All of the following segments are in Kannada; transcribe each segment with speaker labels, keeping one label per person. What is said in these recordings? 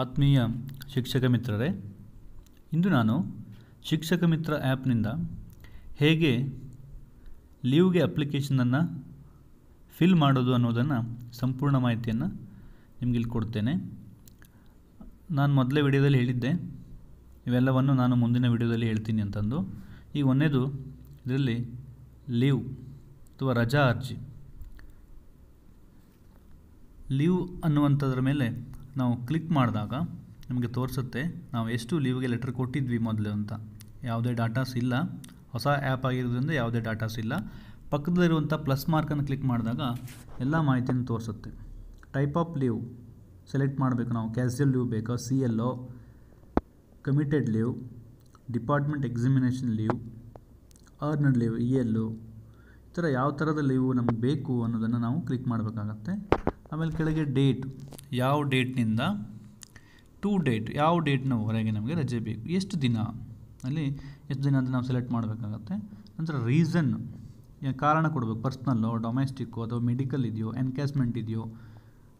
Speaker 1: ಆತ್ಮೀಯ ಶಿಕ್ಷಕ ಮಿತ್ರರೇ, ಇಂದು ನಾನು ಶಿಕ್ಷಕ ಮಿತ್ರ ಆ್ಯಪ್ನಿಂದ ಹೇಗೆ ಲೀವ್ಗೆ ಅಪ್ಲಿಕೇಶನನ್ನು ಫಿಲ್ ಮಾಡೋದು ಅನ್ನೋದನ್ನು ಸಂಪೂರ್ಣ ಮಾಹಿತಿಯನ್ನು ನಿಮಗೆ ಇಲ್ಲಿ ಕೊಡ್ತೇನೆ. ನಾನು ಮೊದಲೇ ವಿಡಿಯೋದಲ್ಲಿ ಹೇಳಿದ್ದೆ, ಇವೆಲ್ಲವನ್ನು ನಾನು ಮುಂದಿನ ವಿಡಿಯೋದಲ್ಲಿ ಹೇಳ್ತೀನಿ ಅಂತಂದು. ಈ ಒಂದೇದು, ಇದರಲ್ಲಿ ಲೀವ್ ಅಥವಾ ರಜಾ ಅರ್ಜಿ. ಲೀವ್ ಅನ್ನುವಂಥದ್ರ ಮೇಲೆ ನಾವು ಕ್ಲಿಕ್ ಮಾಡಿದಾಗ ನಮಗೆ ತೋರಿಸುತ್ತೆ, ನಾವು ಎಷ್ಟು ಲೀವ್ಗೆ ಲೆಟ್ರ್ ಕೊಟ್ಟಿದ್ವಿ ಮೊದಲು ಅಂತ. ಯಾವುದೇ ಡಾಟಾಸ್ ಇಲ್ಲ. ಹೊಸ ಆ್ಯಪ್ ಆಗಿರೋದ್ರಿಂದ ಯಾವುದೇ ಡಾಟಾಸ್ ಇಲ್ಲ. ಪಕ್ಕದಲ್ಲಿರುವಂಥ ಪ್ಲಸ್ ಮಾರ್ಕನ್ನು ಕ್ಲಿಕ್ ಮಾಡಿದಾಗ ಎಲ್ಲ ಮಾಹಿತಿಯನ್ನು ತೋರಿಸುತ್ತೆ. ಟೈಪ್ ಆಫ್ ಲೀವ್ ಸೆಲೆಕ್ಟ್ ಮಾಡಬೇಕು ನಾವು. ಕ್ಯಾಶುಯಲ್ ಲೀವ್ ಬೇಕಾ? C L O committed leave department examination leave earned leave E L ಈ ಥರ ಯಾವ ಥರದ ಲೀವು ನಮಗೆ ಬೇಕು ಅನ್ನೋದನ್ನು ನಾವು ಕ್ಲಿಕ್ ಮಾಡಬೇಕಾಗತ್ತೆ. ಆಮೇಲೆ ಕೆಳಗೆ ಡೇಟ್ ಯಾವ ಡೇಟ್ನಿಂದ ಟು ಡೇಟ್ ಯಾವ ಡೇಟ್ನವರೆಗೆ ನಮಗೆ ರಜೆ ಬೇಕು? ಎಷ್ಟು ದಿನ? ಅಲ್ಲಿ ಎಷ್ಟು ದಿನ ಅಂತ ನಾವು ಸೆಲೆಕ್ಟ್ ಮಾಡಬೇಕಾಗತ್ತೆ. ನಂತರ ರೀಸನ್ ಕಾರಣ ಕೊಡಬೇಕು. ಪರ್ಸ್ನಲ್ಲು ಡೊಮೆಸ್ಟಿಕ್ಕು ಅಥವಾ ಮೆಡಿಕಲ್ ಇದೆಯೋ ಎನ್ಕ್ಯಾಸ್ಮೆಂಟ್ ಇದೆಯೋ,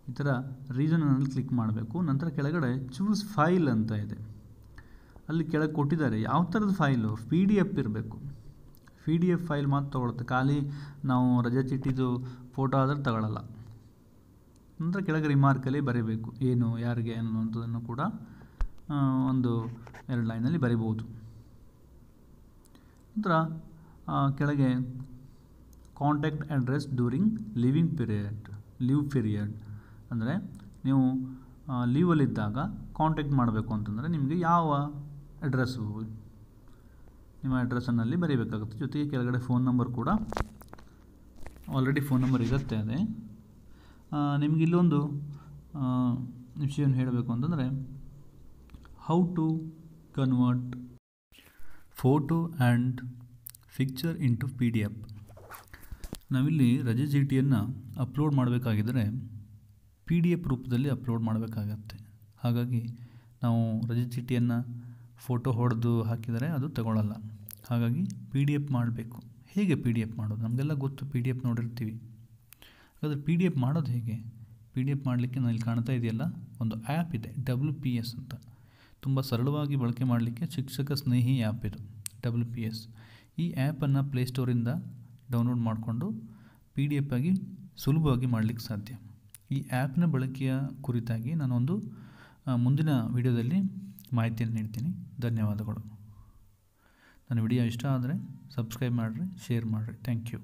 Speaker 1: ಈ ಥರ ರೀಸನಲ್ಲಿ ಕ್ಲಿಕ್ ಮಾಡಬೇಕು. ನಂತರ ಕೆಳಗಡೆ ಚೂಸ್ ಫೈಲ್ ಅಂತ ಇದೆ. ಅಲ್ಲಿ ಕೆಳಗೆ ಕೊಟ್ಟಿದ್ದಾರೆ. ಯಾವ ಥರದ ಫೈಲು ಪಿ ಡಿ ಎಫ್ ಇರಬೇಕು. ಪಿ ಡಿ ಎಫ್ ಫೈಲ್ ಮಾತ್ರ ತೊಗೊಳುತ್ತೆ. ಖಾಲಿ ನಾವು ರಜೆ ಚೀಟಿದು ಫೋಟೋ ಆದರೆ ತಗೊಳ್ಳಲ್ಲ ನಂತರ ಕೆಳಗೆ ರಿಮಾರ್ಕಲ್ಲಿ ಬರೀಬೇಕು. ಏನು, ಯಾರಿಗೆ ಅನ್ನುವಂಥದ್ದನ್ನು ಕೂಡ ಒಂದು ಎರಡು ಲೈನಲ್ಲಿ ಬರಿಬೋದು ನಂತರ ಕೆಳಗೆ contact address during living period leave period ಅಂದರೆ ನೀವು ಲೀವಲ್ಲಿದ್ದಾಗ ಕಾಂಟ್ಯಾಕ್ಟ್ ಮಾಡಬೇಕು ಅಂತಂದರೆ ನಿಮಗೆ ಯಾವ ಅಡ್ರೆಸ್ಸು ನಿಮ್ಮ ಅಡ್ರೆಸ್ಸನ್ನಲ್ಲಿ ಬರೀಬೇಕಾಗುತ್ತೆ. ಜೊತೆಗೆ ಕೆಳಗಡೆ ಫೋನ್ ನಂಬರ್ ಕೂಡ ಆಲ್ರೆಡಿ ಫೋನ್ ನಂಬರ್ ಇರುತ್ತೆ ಅದೇ. ನಿಮಗೆ ಇಲ್ಲೊಂದು ವಿಷಯವನ್ನು ಹೇಳಬೇಕು ಅಂತಂದರೆ how to convert photo and picture into P D F ನಾವಿಲ್ಲಿ ರಜೆ ಚೀಟಿಯನ್ನು ಅಪ್ಲೋಡ್ ಮಾಡಬೇಕಾಗಿದ್ದರೆ ಪಿ ಡಿ ಎಫ್ ರೂಪದಲ್ಲಿ ಅಪ್ಲೋಡ್ ಮಾಡಬೇಕಾಗತ್ತೆ. ಹಾಗಾಗಿ ನಾವು ರಜೆ ಚೀಟಿಯನ್ನು ಫೋಟೋ ಹೊಡೆದು ಹಾಕಿದರೆ ಅದು ತಗೊಳ್ಳಲ್ಲ. ಹಾಗಾಗಿ ಪಿ ಡಿ ಎಫ್ ಮಾಡಬೇಕು. ಹೇಗೆ ಪಿ ಡಿ ಎಫ್ ಮಾಡೋದು? ನಮಗೆಲ್ಲ ಗೊತ್ತು ಪಿ ಡಿ ಎಫ್ ನೋಡಿರ್ತೀವಿ. ಹಾಗಾದರೆ ಪಿ ಡಿ ಎಫ್ ಮಾಡೋದು ಹೇಗೆ? ಪಿ ಡಿ ಎಫ್ ಮಾಡಲಿಕ್ಕೆ ನಾನು ಇಲ್ಲಿ ಕಾಣ್ತಾ ಇದೆಯಲ್ಲ, ಒಂದು ಆ್ಯಪ್ ಇದೆ ಡಬ್ಲ್ಯೂ ಪಿ ಎಸ್ ಅಂತ. ತುಂಬ ಸರಳವಾಗಿ ಬಳಕೆ ಮಾಡಲಿಕ್ಕೆ ಶಿಕ್ಷಕ ಸ್ನೇಹಿ ಆ್ಯಪ್ ಇದು ಡಬ್ಲ್ಯೂ ಪಿ ಎಸ್ ಈ ಆ್ಯಪನ್ನು ಪ್ಲೇಸ್ಟೋರಿಂದ ಡೌನ್ಲೋಡ್ ಮಾಡಿಕೊಂಡು ಪಿ ಡಿ ಎಫ್ ಆಗಿ ಸುಲಭವಾಗಿ ಮಾಡಲಿಕ್ಕೆ ಸಾಧ್ಯ. ಈ ಆ್ಯಪ್ನ ಬಳಕೆಯ ಕುರಿತಾಗಿ ನಾನೊಂದು ಮುಂದಿನ ವಿಡಿಯೋದಲ್ಲಿ ಮಾಹಿತಿಯನ್ನು ನೀಡ್ತೀನಿ. ಧನ್ಯವಾದಗಳು. ನನ್ನ ವಿಡಿಯೋ ಇಷ್ಟ ಆದರೆ ಸಬ್ಸ್ಕ್ರೈಬ್ ಮಾಡಿರಿ ಶೇರ್ ಮಾಡಿರಿ. Thank you